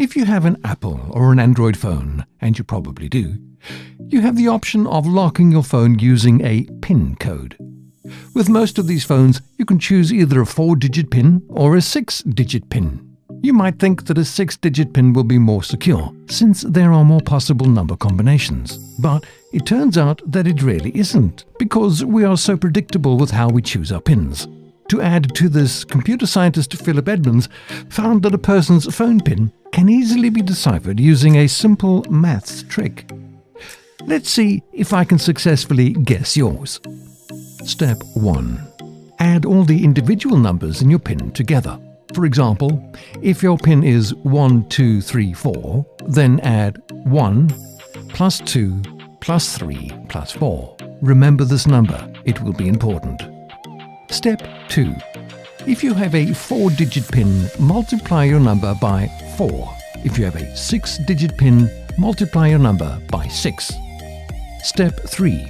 If you have an Apple or an Android phone, and you probably do, you have the option of locking your phone using a PIN code. With most of these phones, you can choose either a 4-digit PIN or a 6-digit PIN. You might think that a 6-digit PIN will be more secure, since there are more possible number combinations. But it turns out that it really isn't, because we are so predictable with how we choose our PINs. To add to this, computer scientist Philip Edmonds found that a person's phone PIN can easily be deciphered using a simple maths trick. Let's see if I can successfully guess yours. Step 1. Add all the individual numbers in your PIN together. For example, if your PIN is 1234, then add 1 plus 2 plus 3 plus 4. Remember this number, it will be important. Step 2. If you have a 4-digit PIN, multiply your number by 4. If you have a 6-digit PIN, multiply your number by 6. Step 3.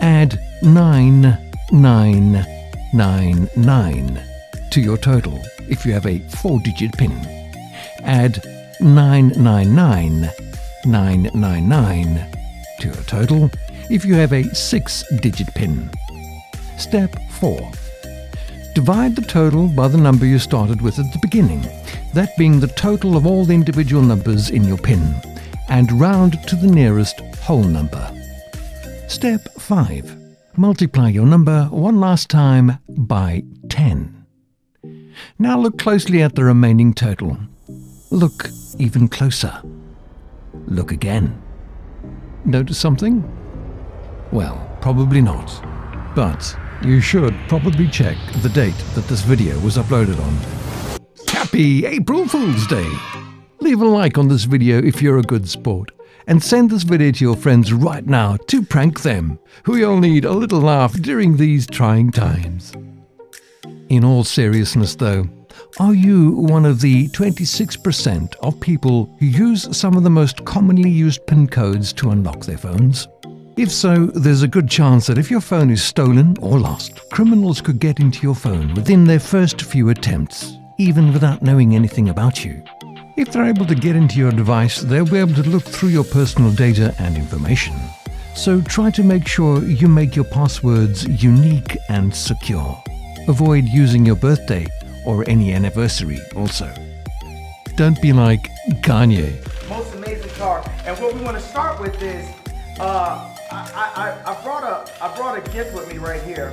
Add 9999 to your total if you have a 4-digit PIN. Add 999999 to your total if you have a 6-digit PIN. Step 4. Divide the total by the number you started with at the beginning, that being the total of all the individual numbers in your PIN, and round to the nearest whole number. Step 5. Multiply your number one last time by 10. Now look closely at the remaining total. Look even closer. Look again. Notice something? Well, probably not. But you should probably check the date that this video was uploaded on. Happy April Fool's Day! Leave a like on this video if you're a good sport, and send this video to your friends right now to prank them, who you'll need a little laugh during these trying times. In all seriousness though, are you one of the 26% of people who use some of the most commonly used PIN codes to unlock their phones? If so, there's a good chance that if your phone is stolen or lost, criminals could get into your phone within their first few attempts, even without knowing anything about you. If they're able to get into your device, they'll be able to look through your personal data and information. So try to make sure you make your passwords unique and secure. Avoid using your birthday or any anniversary also. Don't be like Kanye. Most amazing car. And what we want to start with is, uh, I, I, I brought a I brought a gift with me right here.